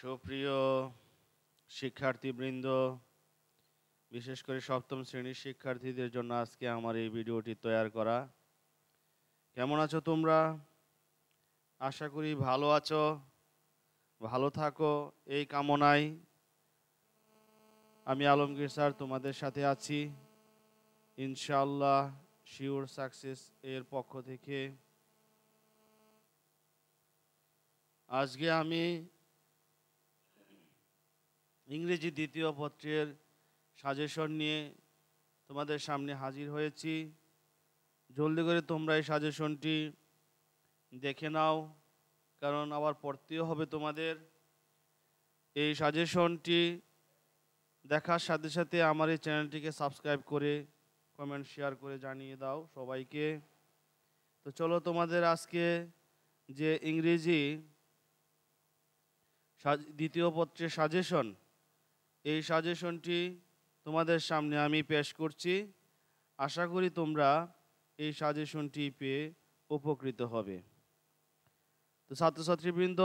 সুপ্রিয় শিক্ষার্থীবৃন্দ, বিশেষ করে সপ্তম শ্রেণির শিক্ষার্থীদের জন্য আজকে আমার এই ভিডিওটি তৈরি করা। কেমন আছো তোমরা? আশা করি ভালো আছো, ভালো থাকো, এই কামনায় আমি আলমগীর স্যার তোমাদের সাথে আছি। ইনশাল্লাহ শিওর সাকসেস এর পক্ষ থেকে। আজকে আমি ইংরেজি দ্বিতীয় পত্রের সাজেশন নিয়ে তোমাদের সামনে হাজির হয়েছি। জলদি করে তোমরা এই সাজেশনটি দেখে নাও, কারণ আবার পড়তেও হবে তোমাদের। এই সাজেশনটি দেখার সাথে সাথে আমার এই চ্যানেলটিকে সাবস্ক্রাইব করে কমেন্ট শেয়ার করে জানিয়ে দাও সবাইকে। তো চলো তোমাদের আজকে যে ইংরেজি দ্বিতীয় পত্রের সাজেশন এই সাজেশনটি তোমাদের সামনে আমি পেশ করছি। আশা করি তোমরা এই সাজেশনটি পেয়ে উপকৃত হবে। তো ছাত্রছাত্রীবৃন্দ,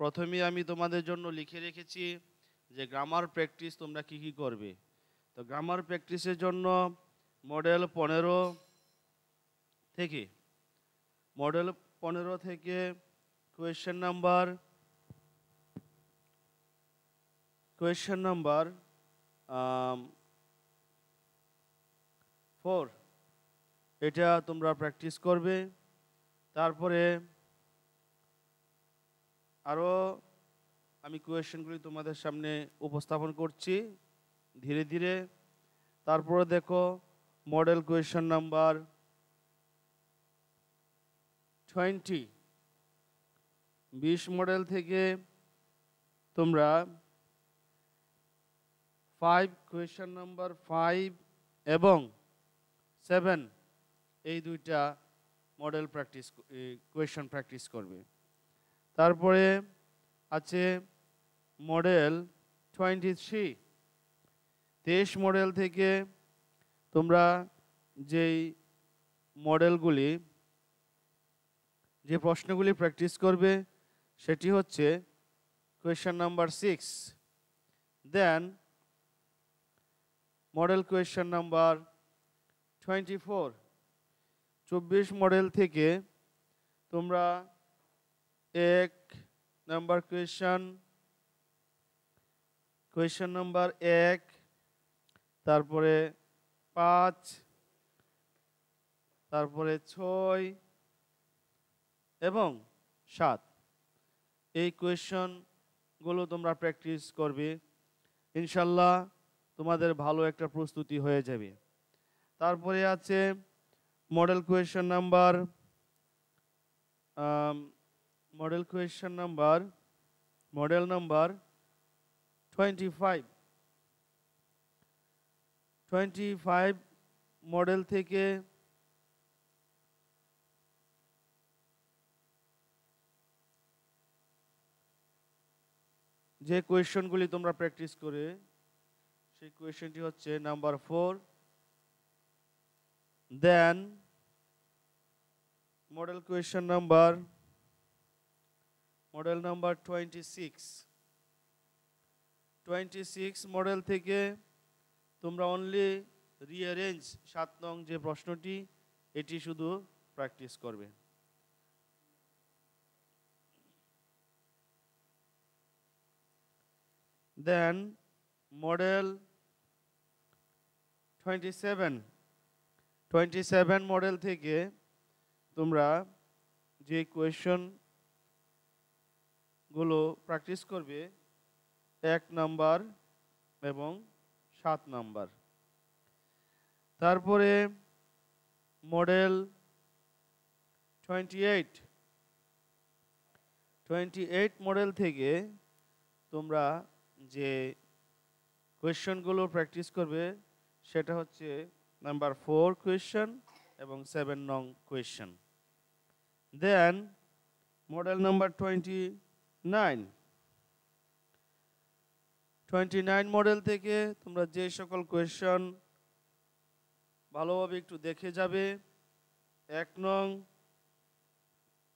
প্রথমেই আমি তোমাদের জন্য লিখে রেখেছি যে গ্রামার প্র্যাকটিস তোমরা কি কি করবে। তো গ্রামার প্র্যাকটিসের জন্য মডেল পনেরো থেকে মডেল পনেরো থেকে question number question number four এটা তোমরা প্র্যাকটিস করবে। তারপরে আরও আমি কোয়েশ্চেনগুলি তোমাদের সামনে উপস্থাপন করছি ধীরে ধীরে। তারপরে দেখো মডেল কোয়েশ্চেন নাম্বার টোয়েন্টি বিশ মডেল থেকে তোমরা ফাইভ কোয়েশ্চেন নাম্বার ফাইভ এবং সেভেন এই দুইটা মডেল প্র্যাকটিস কোয়েশ্চেন প্র্যাকটিস করবে। তারপরে আছে মডেল টোয়েন্টি থ্রি তেইশ মডেল থেকে তোমরা যেই মডেলগুলি যে প্রশ্নগুলি প্র্যাকটিস করবে, সেটি হচ্ছে question number six then model question number twenty four চব্বিশ মডেল থেকে তোমরা এক নাম্বার কোয়েশ্চেন কোয়েশ্চেন নাম্বার এক, তারপরে পাঁচ, তারপরে ছয় এবং সাত। এই কোয়েশ্চনগুলো তোমরা প্র্যাকটিস করবে। ইনশাল্লাহ তোমাদের ভালো একটা প্রস্তুতি হয়ে যাবে। তারপরে আছে model question number model question number model number twenty five twenty five model থেকে যে কোয়েশ্চনগুলি তোমরা প্র্যাকটিস করে সেই কোয়েশ্চেনটি হচ্ছে number four then model question number model number twenty six twenty six model থেকে তোমরা অনলি রিঅ্যারেঞ্জ সাত নং যে প্রশ্নটি, এটি শুধু প্র্যাকটিস করবে। Then model twenty seven twenty seven model থেকে তোমরা যে কোয়েশনগুলো প্র্যাকটিস করবে, এক নাম্বার এবং সাত নাম্বার তারপরে model twenty eight twenty eight model থেকে তোমরা যে কোয়েশ্চনগুলো প্র্যাকটিস করবে সেটা হচ্ছে নাম্বার ফোর কোয়েশ্চন এবং সেভেন নং question. Then model number twenty nine. Twenty nine model থেকে তোমরা যে সকল কোয়েশ্চন ভালোভাবে একটু দেখে যাবে। এক নং,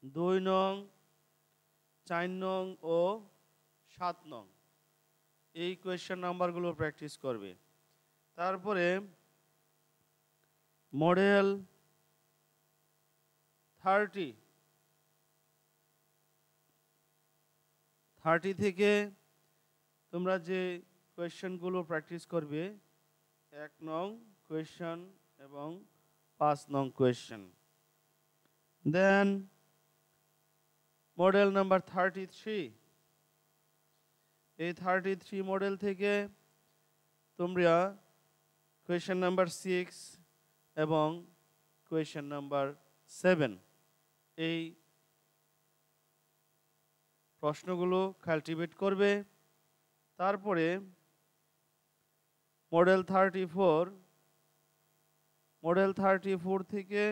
দুই নং, চার নং ও সাত নং। এই কোয়েশ্চেন নাম্বারগুলো প্র্যাকটিস করবে। তারপরে মডেল থার্টি থার্টি থেকে তোমরা যে কোয়েশ্চেনগুলো প্র্যাকটিস করবে, এক নং কোয়েশ্চেন এবং পাঁচ নং question. Then model number thirty three, এই থার্টি থ্রি মডেল থেকে তোমরা কোয়েশ্চেন নাম্বার সিক্স এবং কোয়েশ্চেন নাম্বার সেভেন এই প্রশ্নগুলো কাল্টিভেট করবে। তারপরে model thirty four model thirty four থেকে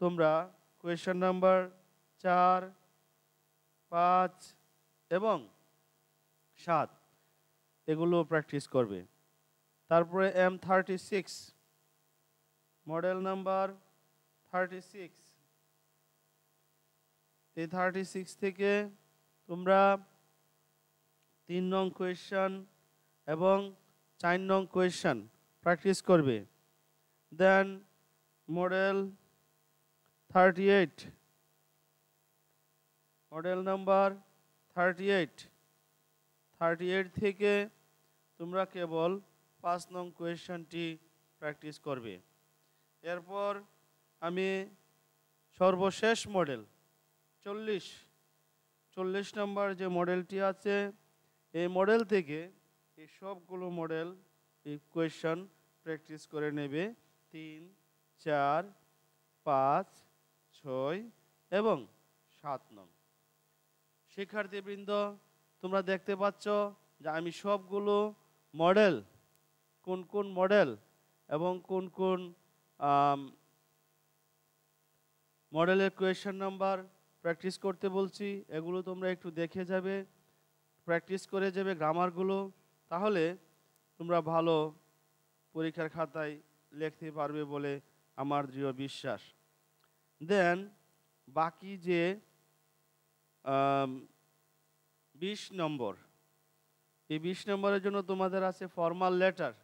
তোমরা কোয়েশ্চেন নাম্বার চার, পাঁচ এবং সাত, এগুলো প্র্যাকটিস করবে। তারপরে M thirty six model number thirty six এই থার্টি সিক্স থেকে তোমরা তিন নং কোয়েশ্চন এবং চার নং কোয়েশ্চন প্র্যাকটিস করবে। Then model thirty eight model number thirty eight thirty eight থেকে তোমরা কেবল পাঁচ নং কোয়েশ্চনটি প্র্যাকটিস করবে। এরপর আমি সর্বশেষ মডেল, চল্লিশ চল্লিশ নম্বর যে মডেলটি আছে, এই মডেল থেকে এই সবগুলো মডেল, এই কোয়েশ্চন প্র্যাকটিস করে নেবে। তিন, চার, পাঁচ, ছয় এবং সাত নং। শিক্ষার্থীবৃন্দ, তোমরা দেখতে পাচ্ছ যে আমি সবগুলো মডেল কোন কোন মডেল এবং কোন কোন মডেলের কোয়েশ্চেন নাম্বার প্র্যাকটিস করতে বলছি, এগুলো তোমরা একটু দেখে যাবে, প্র্যাকটিস করে যাবে গ্রামারগুলো, তাহলে তোমরা ভালো পরীক্ষার খাতায় লিখতে পারবে বলে আমার দৃঢ় বিশ্বাস। দেন বাকি যে বিশ নম্বর, এই বিশ নম্বরের জন্য তোমাদের আছে ফর্মাল লেটার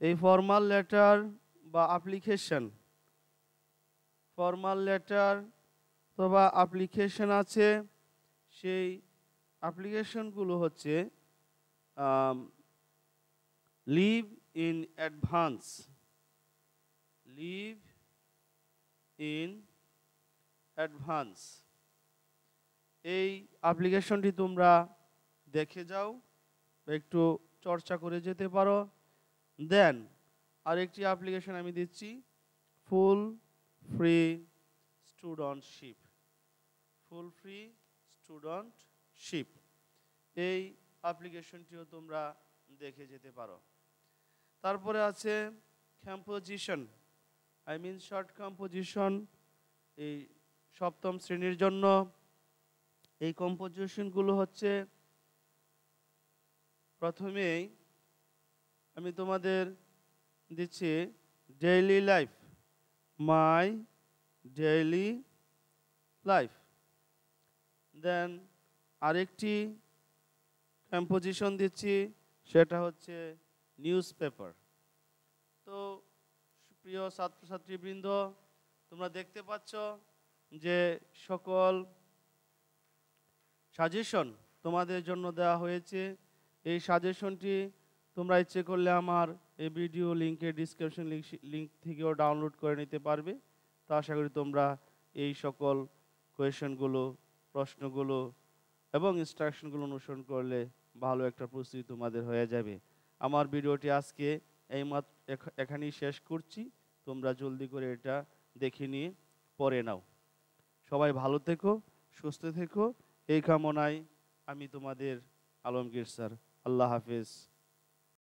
এই ফর্মাল লেটার বা অ্যাপ্লিকেশন ফর্মাল লেটার অথবা অ্যাপ্লিকেশন আছে, সেই অ্যাপ্লিকেশনগুলো হচ্ছে leave in advance leave in advance এই অ্যাপ্লিকেশনটি তোমরা দেখে যাও একটু চর্চা করে যেতে পারো। দেন আরেকটি অ্যাপ্লিকেশন আমি দিচ্ছি full free studentship full free studentship এই অ্যাপ্লিকেশনটিও তোমরা দেখে যেতে পারো। তারপরে আছে composition I mean short composition এই সপ্তম শ্রেণির জন্য। এই কম্পোজিশনগুলো হচ্ছে প্রথমেই আমি তোমাদের দিচ্ছি daily life my daily life then আরেকটি কম্পোজিশন দিচ্ছি, সেটা হচ্ছে নিউজ পেপার তো প্রিয় ছাত্রছাত্রীবৃন্দ, তোমরা দেখতে পাচ্ছ যে সকল সাজেশন তোমাদের জন্য দেওয়া হয়েছে। এই সাজেশনটি তোমরা ইচ্ছে করলে আমার এই ভিডিও লিঙ্কের ডিসক্রিপশন লিঙ্ক থেকেও ডাউনলোড করে নিতে পারবে। তো আশা করি তোমরা এই সকল কোয়েশনগুলো প্রশ্নগুলো এবং ইনস্ট্রাকশনগুলো অনুসরণ করলে ভালো একটা প্রস্তুতি তোমাদের হয়ে যাবে। আমার ভিডিওটি আজকে এই মাত্র এখানেই শেষ করছি। তোমরা জলদি করে এটা দেখে নিয়ে পরে নাও। সবাই ভালো থেকো, সুস্থ থেকো। এই কামনায় আমি তোমাদের আলমগীর স্যার। আল্লাহ হাফেজ।